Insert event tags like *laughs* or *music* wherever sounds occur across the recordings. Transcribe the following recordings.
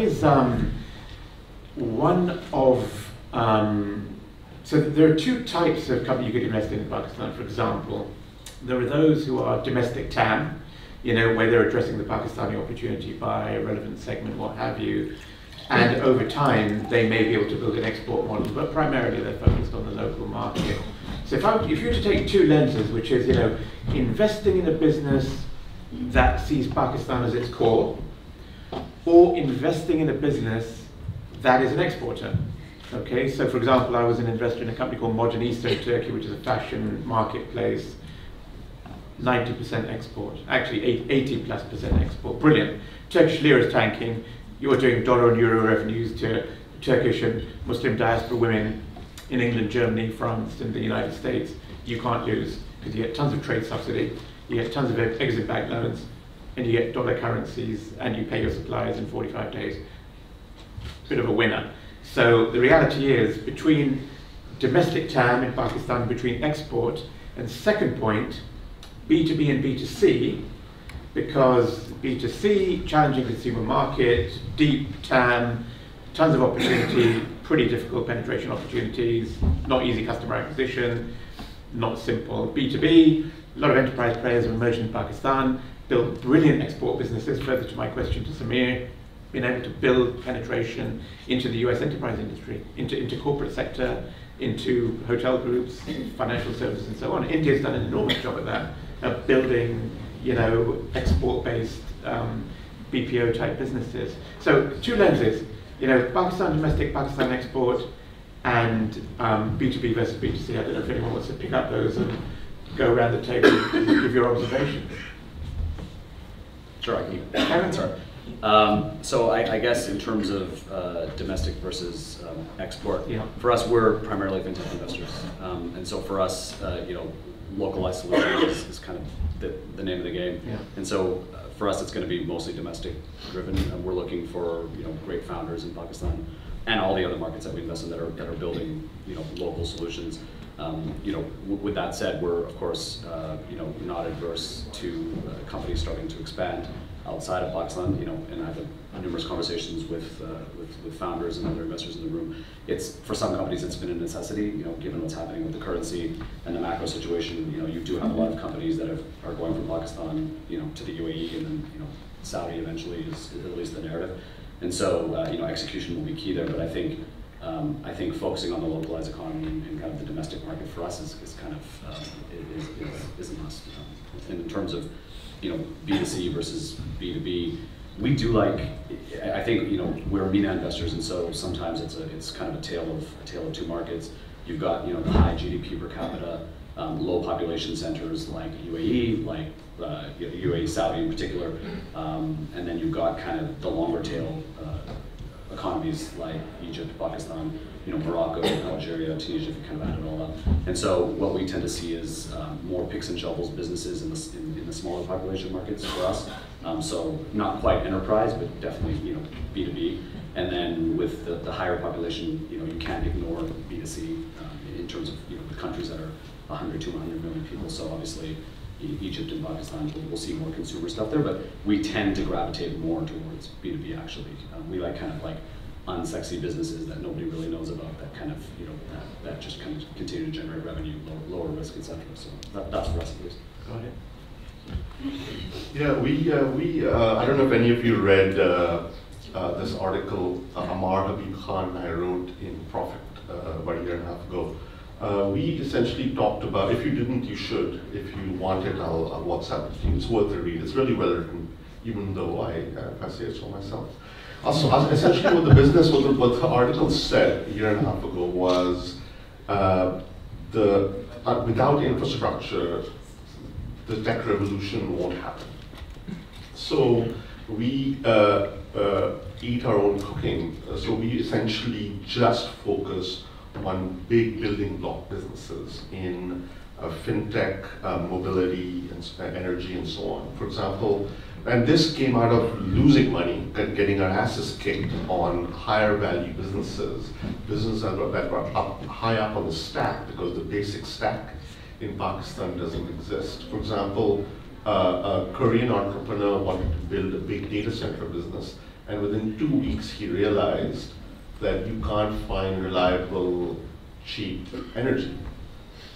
is um, one of, um, so there are two types of company you could invest in in Pakistan, for example. There are those who are domestic TAM, you know, where they're addressing the Pakistani opportunity by a relevant segment, what have you. And over time, they may be able to build an export model, but primarily they're focused on the local market. So if, I, if you were to take two lenses, which is, you know, investing in a business that sees Pakistan as its core, or investing in a business that is an exporter. Okay, so for example, I was an investor in a company called Modern Eastern Turkey, which is a fashion marketplace 90% export, actually 80 plus percent export. Brilliant. Turkish lira is tanking. You're doing dollar and euro revenues to Turkish and Muslim diaspora women in England, Germany, France, and the United States. You can't lose because you get tons of trade subsidy, you get tons of Exim bank loans, and you get dollar currencies, and you pay your suppliers in 45 days. Bit of a winner. So the reality is between domestic TAM in Pakistan, between export, and second point, B2B and B2C, because B2C, challenging consumer market, deep TAM, tons of opportunity, pretty difficult penetration opportunities, not easy customer acquisition, not simple. B2B, a lot of enterprise players are emerging in Pakistan, built brilliant export businesses, further to my question to Sameer, been able to build penetration into the US enterprise industry, into, into corporate sector, into hotel groups, financial services and so on. India's done an enormous job at that of building, you know, export-based um, BPO type businesses. So two lenses, you know, Pakistan domestic, Pakistan export, and um, B2B versus B2C. I don't know if anyone wants to pick up those and go around the table and give your observations. Sure, I can. Sorry. Um, so I, I, guess in terms of uh, domestic versus um, export, yeah. for us, we're primarily fintech investors. Um, and so for us, uh, you know, localized solutions is, is kind of the, the, name of the game. Yeah. And so uh, for us, it's going to be mostly domestic driven. And we're looking for you know great founders in Pakistan and all the other markets that we invest in that are, that are building you know local solutions. Um, you know, with that said, we're of course uh, you know not adverse to uh, companies starting to expand outside of Pakistan, you know, and I've had numerous conversations with, uh, with, with, founders and other investors in the room. It's, for some companies, it's been a necessity, you know, given what's happening with the currency and the macro situation, you know, you do have a lot of companies that have, are going from Pakistan, you know, to the UAE and then, you know, Saudi eventually is, is at least the narrative. And so, uh, you know, execution will be key there, but I think, um, I think focusing on the localized economy and, and, kind of the domestic market for us is, is kind of, um, is, is, is a must. Um, and in terms of you know, B2C versus B2B. We do like, I think, you know, we're MENA investors, and so sometimes it's a, it's kind of a tale of a tale of two markets. You've got, you know, the high GDP per capita, um, low population centers like UAE, like uh, UAE, Saudi in particular, um, and then you've got kind of the longer tail uh, economies like Egypt, Pakistan, you know, Morocco, Algeria, Tunisia, if you kind of add it all up. And so what we tend to see is um, more picks and shovels businesses in the, in, in the smaller population markets for us. Um, so not quite enterprise, but definitely, you know, B2B. And then with the, the higher population, you know, you can't ignore B2C um, in terms of, you know, the countries that are 100 to 100 million people. So obviously, Egypt and Pakistan, we'll, we'll, see more consumer stuff there, but we tend to gravitate more towards B2B actually. Um, we like kind of like unsexy businesses that nobody really knows about that kind of, you know, that, that just kind of continue to generate revenue, lower, lower risk, et cetera. So that, that's for us at least. Go ahead. Yeah, we, uh, we uh, I don't know if any of you read uh, uh this article uh, Ammar Habib Khan I wrote in Profit uh, about a year and a half ago. We essentially talked about, if you didn't, you should. If you want it, I'll, I'll WhatsApp it to you. It's worth a read. It's really well written, even though I, if I say it so myself. Also, essentially what the business, what the, what the article said a year and a half ago was uh, the, uh, without infrastructure, the tech revolution won't happen. So we uh, uh eat our own cooking. So we essentially just focus on big building block businesses in uh, fintech, uh, mobility, and energy, and so on. For example, and this came out of losing money getting our asses kicked on higher value businesses, businesses that were, that were up, high up on the stack because the basic stack in Pakistan doesn't exist. For example, uh, a Korean entrepreneur wanted to build a big data center business And within two weeks, he realized that you can't find reliable, cheap energy.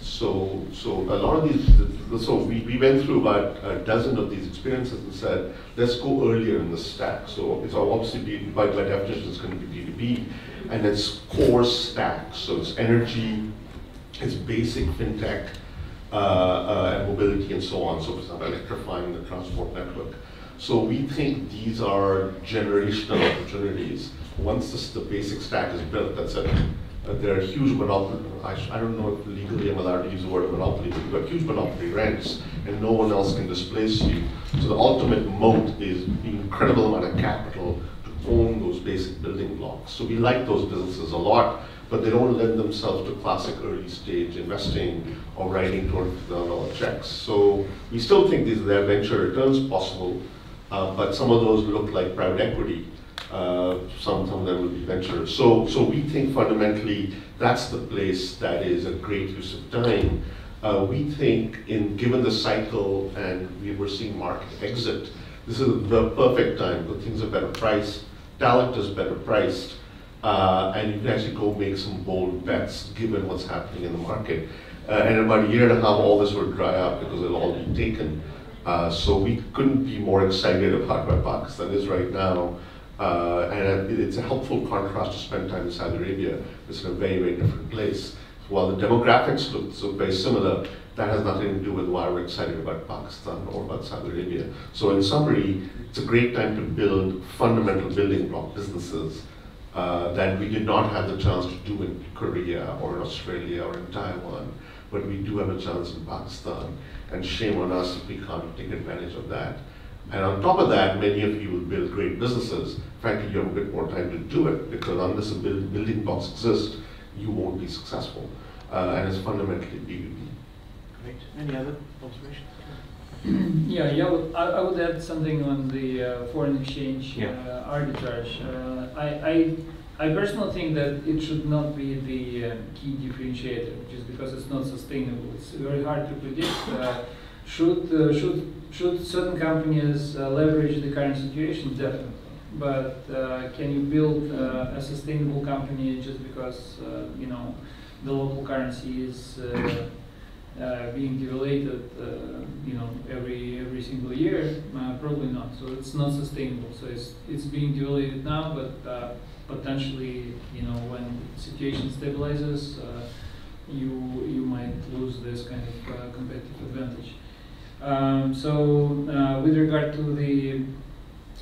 So, so a lot of these, so we, we went through about a dozen of these experiences and said, let's go earlier in the stack. So it's obviously, be, by, by definition, it's going to be B2B. And it's core stack, so it's energy, it's basic fintech, uh, uh, and mobility and so on. So for example, electrifying the transport network. So we think these are generational opportunities. Once this, the basic stack is built, that's it. Uh, there are huge monopoly, I, I, don't know if legally I'm allowed to use the word monopoly, but you've got huge monopoly rents and no one else can displace you. So the ultimate moat is the incredible amount of capital to own those basic building blocks. So we like those businesses a lot, but they don't lend themselves to classic early stage investing or writing $250,000 checks. So we still think these are venture returns possible, uh, but some of those look like private equity uh, some, some of them will be ventures. So, so we think fundamentally that's the place that is a great use of time. Uh, we think in given the cycle and we were seeing market exit, this is the perfect time because things are better priced, talent is better priced, uh, and you can actually go make some bold bets given what's happening in the market. Uh, and in about a year and a half, all this will dry up because it'll all be taken. Uh, so we couldn't be more excited about where Pakistan is right now. Uh, and it's a helpful contrast to spend time in Saudi Arabia. It's in a very, very different place. While the demographics look, so very similar, that has nothing to do with why we're excited about Pakistan or about Saudi Arabia. So in summary, it's a great time to build fundamental building block businesses uh, that we did not have the chance to do in Korea or in Australia or in Taiwan, but we do have a chance in Pakistan. And shame on us if we can't take advantage of that. And on top of that, many of you will build great businesses. Frankly, you have a bit more time to do it because unless the building blocks exist, you won't be successful. Uh, and it's fundamentally B2B. Great. Any other observations? yeah, yeah. I, I, would add something on the uh, foreign exchange yeah. uh, arbitrage. Uh, I, I, I personally think that it should not be the uh, key differentiator, just because it's not sustainable. It's very hard to predict. Should uh, should should certain companies uh, leverage the current situation? Definitely. But uh, can you build uh, a sustainable company just because uh, you know the local currency is uh, being devalued, you know, every every single year? probably not. So it's not sustainable. So it's it's being devalued now, but potentially, you know, when situation stabilizes, you you might lose this kind of competitive advantage. Um, so uh, with regard to the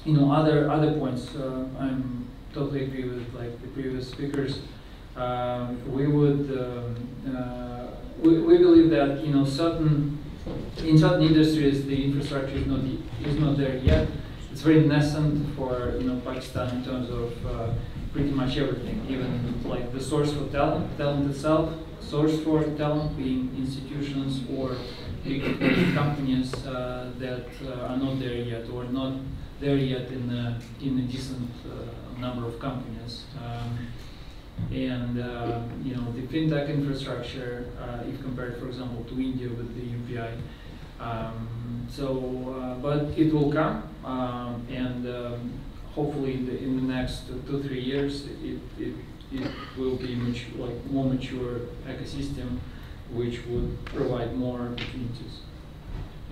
you know other other points, uh, I'm totally agree with like the previous speakers. Um, we would um, uh, we, we believe that you know certain in certain industries the infrastructure is not is not there yet. It's very nascent for you know Pakistan in terms of uh, pretty much everything, even like the source for talent, talent itself, source for talent being institutions or companies uh, that uh, are not there yet or not there yet in a, in a decent uh, number of companies. Um, and you know the fintech infrastructure, if compared, for example, to India with the UPI, um, so, but it will come, um, and um, hopefully in the, in the next two, three years, it, it, it will be much, like more mature ecosystem which would provide more opportunities.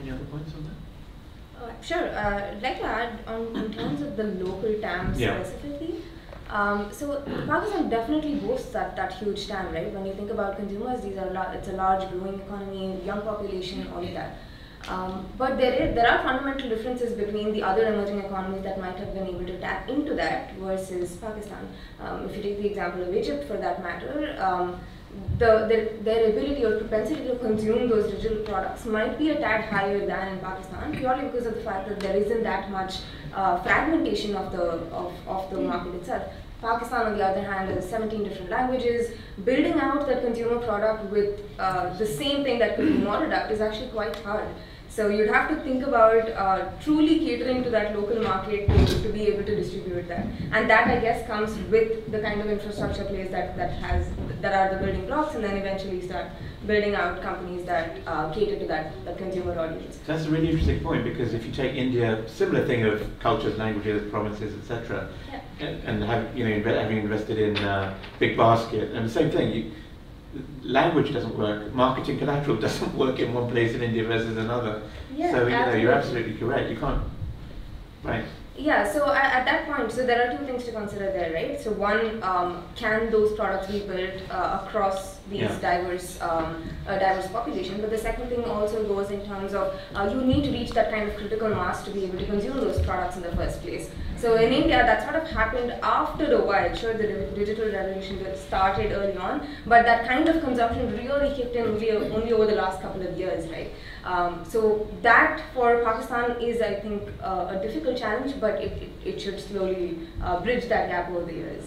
Any other points on that? Uh, sure. Uh, I'd like to add on in terms of the local TAM yeah. specifically. Um, so Pakistan definitely boasts that, that huge TAM, right? When you think about consumers, these are it's a large growing economy, young population, all of that. Um, but there is there are fundamental differences between the other emerging economies that might have been able to tap into that versus Pakistan. Um, if you take the example of Egypt, for that matter, um, the, their, their ability or propensity to consume those digital products might be a tad higher than in Pakistan, purely because of the fact that there isn't that much uh, fragmentation of the of, of the market itself. Pakistan, on the other hand, has 17 different languages. Building out that consumer product with uh, the same thing that could be up is actually quite hard. So you'd have to think about uh, truly catering to that local market to, to, be able to distribute that. And that, I guess, comes with the kind of infrastructure place that, that has that are the building blocks, and then eventually start building out companies that uh, cater to that, that consumer audience. That's a really interesting point because if you take India, similar thing of cultures, languages, provinces, etc., yeah. and, and have you know having invested in uh, Big Basket, and the same thing. You, language doesn't work, marketing collateral *laughs* doesn't work in one place in India versus another. Yeah, so you know you're absolutely. absolutely correct. You can't, right? Yeah, so at, at, that point, so there are two things to consider there, right? So one, um, can those products be built uh, across these yeah. diverse um, uh, diverse population? But the second thing also goes in terms of uh, you need to reach that kind of critical mass to be able to consume those products in the first place. So in India, that sort of happened after the while. Sure, the digital revolution that started early on, but that kind of consumption really kicked in only, only over the last couple of years, right? Um, so that for Pakistan is, I think, uh, a difficult challenge, but it, it, it should slowly uh, bridge that gap over the years.